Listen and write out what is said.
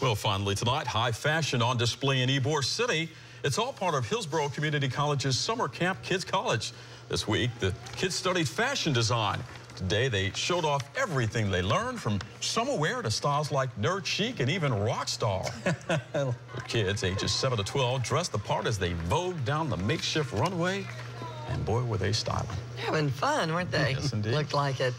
Well, finally tonight, high fashion on display in Ybor City. It's all part of Hillsborough Community College's Summer Camp Kids College. This week, the kids studied fashion design. Today, they showed off everything they learned from summer wear to styles like nerd chic and even rock star. the kids, ages 7 to 12, dressed the part as they vogued down the makeshift runway. And boy, were they styling. Having fun, weren't they? Yes, indeed. Looked like it.